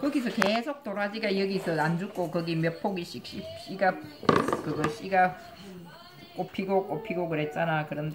거기서 계속 도라지가 여기서 안 죽고 거기 몇 포기씩 씨, 씨가 그거 씨가 꽃피고 꽃피고 그랬잖아. 그런데